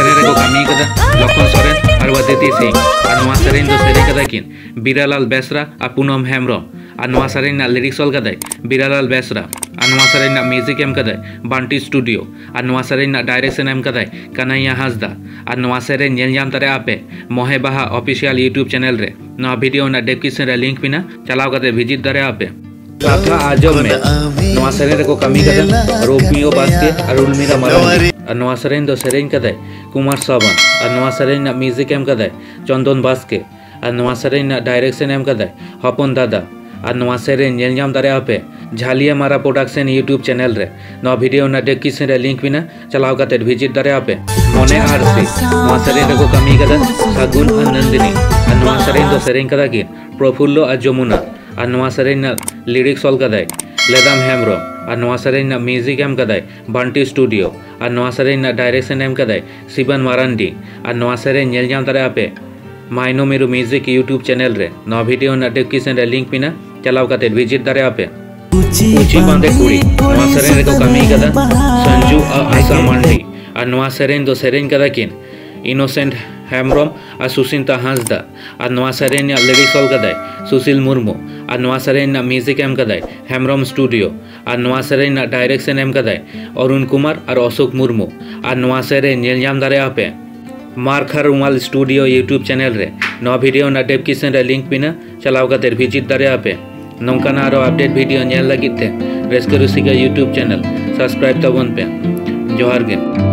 सेरे को कमी कर लखन सरें और अदिती सिंह सेरे दो सेरे कदाकिन बीरालाल बेसरा और पूनम हेम्रम सेरे लिरिक्स कदाय बीरालाल बेसरा सेरे म्यूज़िक एम कदाय बंटी स्टूडियो और सेरे डायरेक्शन एम कदाय कन्हैया हंसदा सेरे नाम तारे आपे, महे बहा ऑफिशियल यूट्यूब चैनल रे, ना लिंक मिना चलाव कदे विज़िट दारे आपे। में सेरे को कमी कदा रोपियो बास्के और उर्मिला मरा सेरेन कदे कुमार सावन और नवा सेरेन ना म्यूज़िक एम कदे चंदन बास्के और नवा सेरेन ना डायरेक्शन एम कदे हपन दादा और नाम दारे झालिया मारा प्रोडक्शन यूट्यूब चैनल रे नवा वीडियो ना डिस्क्रिप्शन रे लिंक बिना चलाव कते विज़िट दारे आपे मोने आरसी नवा सेरेन रे को कमी कदे सगुन नंदिनी और नवा सेरेन दो सेरेन कदा की प्रफुल्लो और जमुना और नवा सेरेन लिरिक्स ऑल कदाय सेरेन म्यूज़िक एम कदाय बंटी स्टूडियो सेरेन डायरेक्शन एम कदाय सिबन मारांडी दारे आपे माइनो मेरू म्यूज़िक यूट्यूब चैनल रे नवा वीडियो ना डिस्क्रिप्शन रे लिंक पिना चलाव कते विज़िट दारे आपे ऊँची बांधे कुड़ी नवा सेरेन रे को कमी कदा संजू और आशा मंडी और नवा सेरेन दो सेरेन कदा किन इनोसेंट हेम्ब्रम और सुसिंता हांसदा और नवा सेरेन लिरिक्स कदाय सुशील मुर्मू और नवा सेरेन म्यूज़िक एम कदाय हेम्ब्रम स्टूडियो और नवा सेरेन डायरेक्शन एम कदाय अरुण कुमार और अशोक मुर्मू और नवा नाम दारे आपे मारखा रुमाल स्टूडियो यूट्यूब चैनल रे नवा वीडियो ना डिस्क्रिप्शन रे लिंक पिना चलाव कते विज़िट दारे नौकाना आरो अपडेट वीडियो नेल लगित ते रेस्के रुसिका यूट्यूब चैनल सब्सक्राइब तबन पे जोहार गे